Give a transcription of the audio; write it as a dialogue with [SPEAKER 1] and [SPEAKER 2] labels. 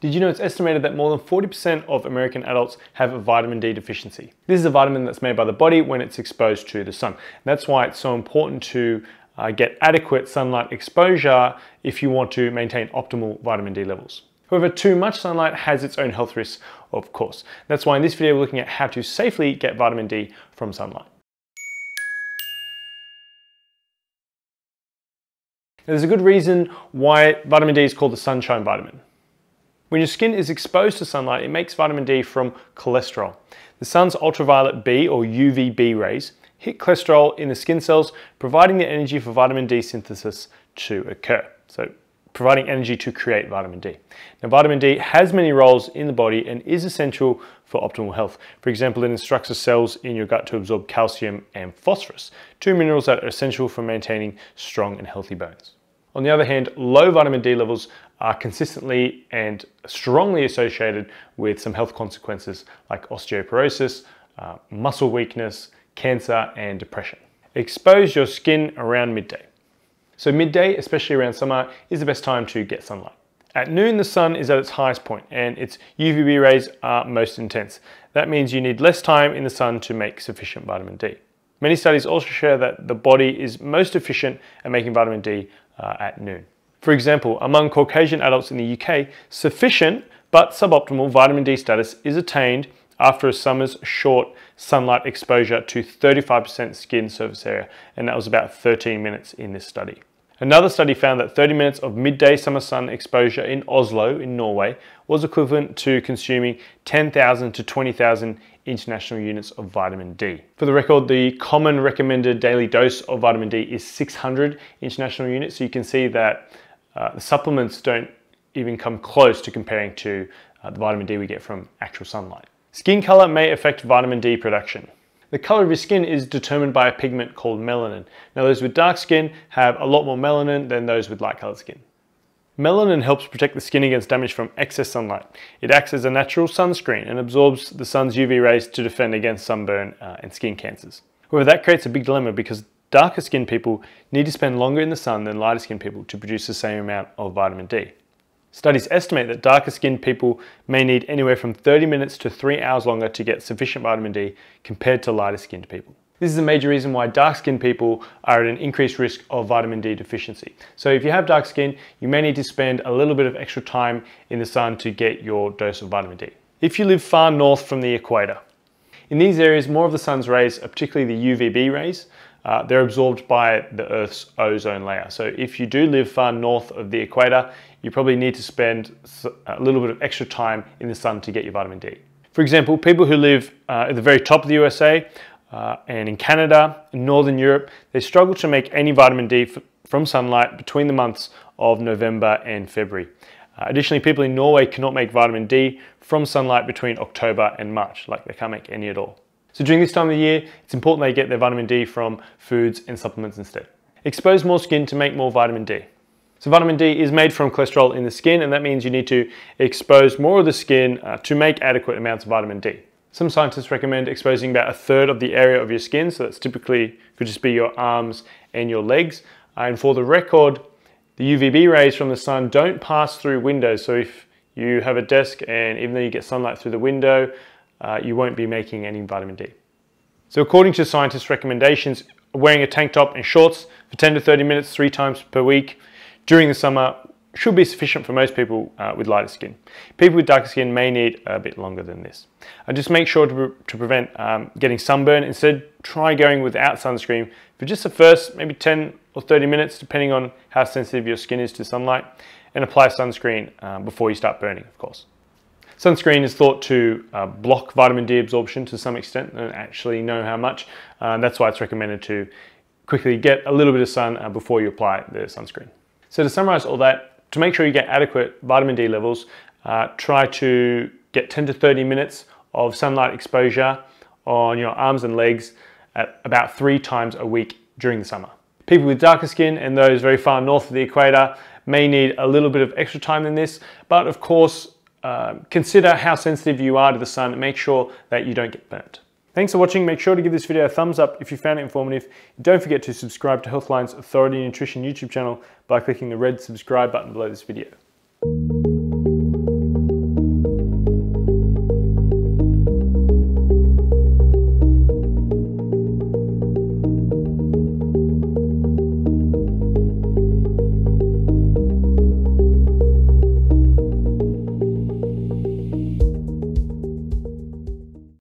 [SPEAKER 1] Did you know it's estimated that more than 40% of American adults have a vitamin D deficiency? This is a vitamin that's made by the body when it's exposed to the sun. That's why it's so important to uh, get adequate sunlight exposure if you want to maintain optimal vitamin D levels. However, too much sunlight has its own health risks, of course. That's why in this video we're looking at how to safely get vitamin D from sunlight. There's a good reason why vitamin D is called the sunshine vitamin. When your skin is exposed to sunlight, it makes vitamin D from cholesterol. The sun's ultraviolet B or UVB rays hit cholesterol in the skin cells, providing the energy for vitamin D synthesis to occur. So providing energy to create vitamin D. Now vitamin D has many roles in the body and is essential for optimal health. For example, it instructs the cells in your gut to absorb calcium and phosphorus, two minerals that are essential for maintaining strong and healthy bones. On the other hand, low vitamin D levels are consistently and strongly associated with some health consequences like osteoporosis, uh, muscle weakness, cancer, and depression. Expose your skin around midday. So midday, especially around summer, is the best time to get sunlight. At noon, the sun is at its highest point and its UVB rays are most intense. That means you need less time in the sun to make sufficient vitamin D. Many studies also show that the body is most efficient at making vitamin D uh, at noon. For example, among Caucasian adults in the UK, sufficient but suboptimal vitamin D status is attained after a summer's short sunlight exposure to 35% skin surface area, and that was about 13 minutes in this study. Another study found that 30 minutes of midday summer sun exposure in Oslo in Norway was equivalent to consuming 10,000 to 20,000 international units of vitamin D. For the record, the common recommended daily dose of vitamin D is 600 international units, so you can see that uh, the supplements don't even come close to comparing to uh, the vitamin D we get from actual sunlight. Skin color may affect vitamin D production. The color of your skin is determined by a pigment called melanin. Now those with dark skin have a lot more melanin than those with light colored skin. Melanin helps protect the skin against damage from excess sunlight. It acts as a natural sunscreen and absorbs the sun's UV rays to defend against sunburn uh, and skin cancers. However, that creates a big dilemma because darker skinned people need to spend longer in the sun than lighter skinned people to produce the same amount of vitamin D. Studies estimate that darker skinned people may need anywhere from 30 minutes to 3 hours longer to get sufficient vitamin D compared to lighter skinned people. This is a major reason why dark skinned people are at an increased risk of vitamin D deficiency. So if you have dark skin, you may need to spend a little bit of extra time in the sun to get your dose of vitamin D. If you live far north from the equator, in these areas, more of the sun's rays, particularly the UVB rays, uh, they're absorbed by the Earth's ozone layer. So if you do live far north of the equator, you probably need to spend a little bit of extra time in the sun to get your vitamin D. For example, people who live uh, at the very top of the USA uh, and in Canada, in Northern Europe, they struggle to make any vitamin D from sunlight between the months of November and February. Uh, additionally, people in Norway cannot make vitamin D from sunlight between October and March, like they can't make any at all. So during this time of the year, it's important they get their vitamin D from foods and supplements instead. Expose more skin to make more vitamin D. So vitamin D is made from cholesterol in the skin and that means you need to expose more of the skin uh, to make adequate amounts of vitamin D. Some scientists recommend exposing about a third of the area of your skin, so that's typically could just be your arms and your legs. Uh, and for the record, the UVB rays from the sun don't pass through windows, so if you have a desk and even though you get sunlight through the window, uh, you won't be making any vitamin D. So according to scientists' recommendations, wearing a tank top and shorts for 10 to 30 minutes three times per week during the summer should be sufficient for most people uh, with lighter skin. People with darker skin may need a bit longer than this. And just make sure to, pre to prevent um, getting sunburn. Instead, try going without sunscreen for just the first maybe 10 or 30 minutes, depending on how sensitive your skin is to sunlight, and apply sunscreen um, before you start burning, of course. Sunscreen is thought to uh, block vitamin D absorption to some extent, and actually know how much. Uh, that's why it's recommended to quickly get a little bit of sun uh, before you apply the sunscreen. So to summarize all that, to make sure you get adequate vitamin D levels, uh, try to get 10 to 30 minutes of sunlight exposure on your arms and legs at about three times a week during the summer. People with darker skin and those very far north of the equator may need a little bit of extra time than this, but of course, uh, consider how sensitive you are to the sun and make sure that you don't get burnt. Thanks for watching. Make sure to give this video a thumbs up if you found it informative. Don't forget to subscribe to Healthline's Authority Nutrition YouTube channel by clicking the red subscribe button below this video.